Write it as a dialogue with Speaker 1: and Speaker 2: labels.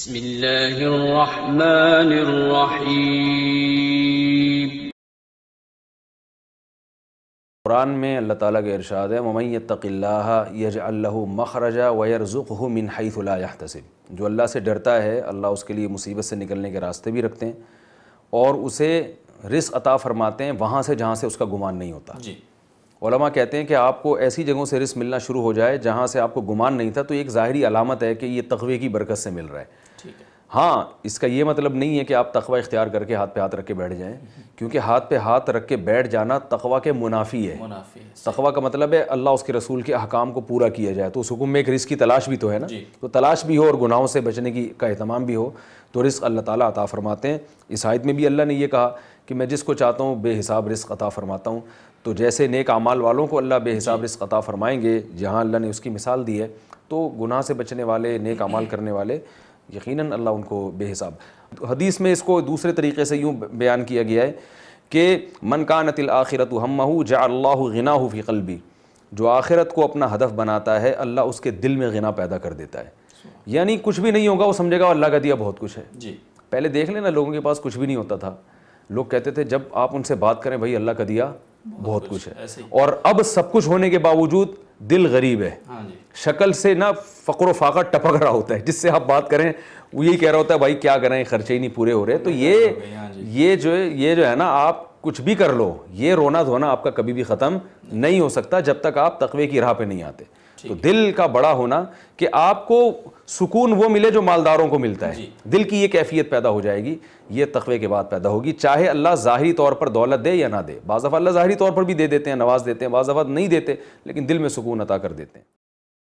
Speaker 1: بسم الله الرحمن الرحيم.
Speaker 2: قرآن میں اللہ تعالیٰ کا ارشاد ہے ممن یتق اللہ یجعل له مخرجا ویرزقه من حیث لا يحتسب۔ جو اللہ سے ڈرتا ہے اللہ اس کے لیے مصیبت سے نکلنے کے راستے بھی رکھتے ہیں اور اسے رزق عطا فرماتے ہیں وہاں سے جہاں سے اس کا گمان نہیں ہوتا۔
Speaker 3: جی۔
Speaker 2: علماء کہتے ہیں کہ آپ کو ایسی جگہوں سے رزق ملنا شروع ہو جائے جہاں سے آپ کو گمان نہیں تھا، تو ایک ظاہری علامت ہے کہ یہ تقوی کی برکت سے مل رہا ہے۔
Speaker 3: ٹھیک ہے۔
Speaker 2: ہاں اس کا یہ مطلب نہیں ہے کہ آپ تقوی اختیار کر کے ہاتھ پہ ہاتھ رکھ کے بیٹھ جائیں کیونکہ ہاتھ پہ ہاتھ رکھ کے بیٹھ جانا تقوی کے منافی ہے۔ تقوی کا مطلب ہے اللہ اس کے رسول کے احکام کو پورا کیا جائے۔ تو اس حکم میں ایک رزق کی تلاش بھی تو ہے نا؟
Speaker 3: جی۔
Speaker 2: تو تلاش بھی ہو اور گناہوں سے بچنے کی کا اہتمام بھی ہو تو رزق اللہ تعالیٰ عطا فرماتے ہیں۔ اس آیت میں بھی اللہ نے یہ کہا کہ میں جس کو چاہتا ہوں بے حساب رزق عطا فرماتا ہوں۔ تو جیسے نیک اعمال والوں کو اللہ بے حساب رزق عطا فرمائیں گے جہاں اللہ نے اس کی مثال دی ہے تو گناہ سے بچنے والے نیک اعمال کرنے والے یقیناً اللہ ان کو بے حساب۔ حدیث میں اس کو دوسرے طریقے سے یوں بیان کیا گیا ہے کہ من کانت الآخرت ہمہ جا اللہ غنا فی قلبی۔ جو آخرت کو اپنا ہدف بناتا ہے اللہ اس کے دل میں غنا پیدا کر دیتا ہے۔ یعنی کچھ بھی نہیں ہوگا وہ سمجھے گا اللہ کا دیا بہت کچھ ہے۔
Speaker 3: جی۔
Speaker 2: پہلے دیکھ لینا لوگوں کے پاس کچھ بھی نہیں ہوتا تھا۔ لوگ کہتے تھے جب آپ ان سے بات کریں بھائی اللہ کا دیا بہت کچھ ہے۔ اور اب سب کچھ ہونے کے باوجود دل غریب ہے۔
Speaker 3: ہاں جی۔
Speaker 2: شکل سے نا فقر و فاقہ ٹپک رہا ہوتا ہے۔ جس سے آپ بات کریں وہ یہی کہہ رہا ہوتا ہے بھائی کیا کریں خرچے ہی نہیں پورے ہو رہے۔ تو یہ
Speaker 3: ہاں جی۔
Speaker 2: یہ جو ہے یہ جو ہے نا آپ کچھ بھی کر لو یہ رونا دھونا آپ کا کبھی بھی ختم نہیں ہو سکتا جب تک آپ تقوی کی راہ پہ نہیں آتے۔ تو دل کا بڑا ہونا کہ آپ کو سکون وہ ملے جو مالداروں کو ملتا ہے۔ دل کی یہ کیفیت پیدا ہو جائے گی یہ تقوی کے بعد پیدا ہوگی۔ چاہے اللہ ظاہری طور پر دولت دے یا نہ دے۔ بعض دفعہ اللہ ظاہری طور پر بھی دے دیتے ہیں نواز دیتے ہیں بعض دفعہ نہیں دیتے لیکن دل میں سکون عطا کر دیتے ہیں۔